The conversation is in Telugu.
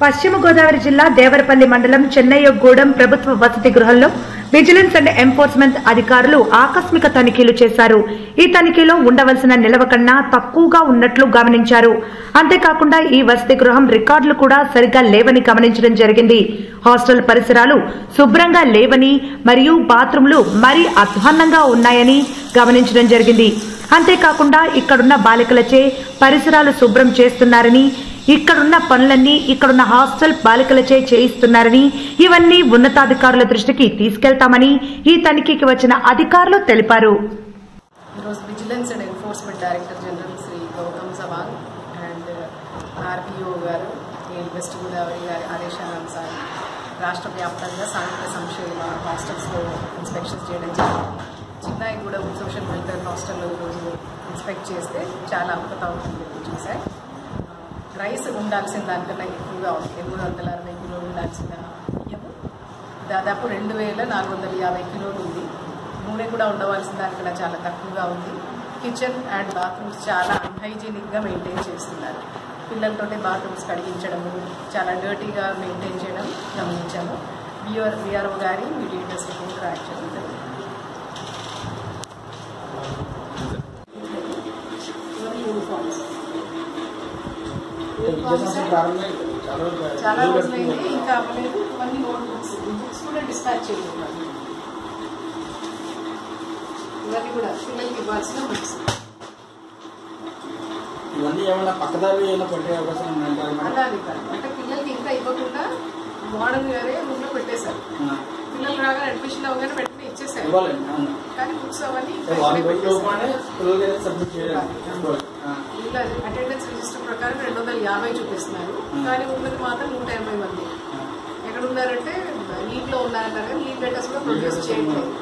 పశ్చిమ గోదావరి జిల్లా దేవరపల్లి మండలం చెన్నయ్యగూడెం ప్రభుత్వ వసతి గృహంలో విజిలెన్స్ అండ్ ఎంఫోర్స్మెంట్ అధికారులు ఆకస్మిక తనిఖీలు చేశారు. ఈ తనిఖీలో ఉండవలసిన నిల్వ కన్నా తక్కువగా ఉన్నట్లు గమనించారు. అంతేకాకుండా ఈ వసతి గృహం రికార్డులు కూడా సరిగ్గా లేవని గమనించడం జరిగింది. హాస్టల్ పరిసరాలు శుభ్రంగా లేవని మరియు బాత్రూంలు మరీ అధ్వాన్నంగా ఉన్నాయని గమనించడం జరిగింది. అంతేకాకుండా ఇక్కడున్న బాలికలచే పరిసరాలు శుభ్రం చేస్తున్నారని ఇక్కడున్న పనులన్నీ ఇక్కడున్న హాస్టల్ బాలికలచే చేయిస్తున్నారని ఇవన్నీ ఉన్నతాధికారుల దృష్టికి తీసుకెళ్తామని ఈ తనిఖీకి వచ్చిన అధికారులు తెలిపారు. ఈరోజు vigilance and enforcement director general Shri Gautam Sawang and R P O గారు వెస్ట్ గోదావరి గారి ఆదేశానుసారం రాష్ట్ర వ్యాప్తంగా సాంఘిక సంక్షేమ హాస్టల్స్లో ఇన్స్పెక్షన్స్ చేయడం జరిగింది. చిన్నాయిగూడెం సోషల్ వెల్ఫేర్ హాస్టల్లో ఈరోజు ఇన్స్పెక్ట్ చేస్తే చాలా అవకతవకలు చూశాయి రైస్ ఉండాల్సిన దానికన్నా ఎక్కువగా ఉంది. ఎనిమిది వందల అరవై కిలోలు ఉండాల్సిన బియ్యము. దాదాపు రెండు వేల నాలుగు వందల యాభై కిలోలు ఉంది. నూనె కూడా ఉండవలసిన దానికన్నా చాలా తక్కువగా ఉంది. కిచెన్ అండ్ బాత్రూమ్స్ చాలా అన్హైజీనిక్గా మెయింటైన్ చేస్తున్నారు. పిల్లలతోటి బాత్రూమ్స్ కడిగించడము చాలా డర్టీగా మెయింటైన్ చేయడం గమనించాము. విఆర్ విఆర్ఓ గారి మీ రిపోర్ట్ రాయడం జరిగింది. చాలా రోజులైంది. ఇంకా అవ్వలేదు ఇవన్నీ నోట్ బుక్స్ బుక్స్ కూడా డిస్పాచ్ చేయలేదు ఇవన్నీ కూడా పిల్లలకి ఇవ్వాల్సిన బుక్స్ ఇవన్నీ ఏమైనా పక్కదారి ఏమైనా పట్టే అవకాశం కాదు అంటే పిల్లలకి ఇంకా ఇవ్వకుండా మోడర్న్ గారే రూమ్లో పెట్టేశారు. పిల్లలు రాగానే అడ్మిషన్ అవగానే వెంటనే ఇచ్చేసారు. కానీ బుక్స్ అవన్నీ ఇలా అటెండెన్స్ రిజిస్టర్ ప్రకారం రెండు వందల యాభై చూపిస్తున్నారు. కానీ ఉన్నది మాత్రం నూట ఎనభై మంది. ఆ. ఎక్కడ ఉన్నారంటే లీవ్లో ఉన్నారంటారు కానీ లీవ్ లెటర్స్ కూడా ప్రొడ్యూస్ చేయట్లేదు.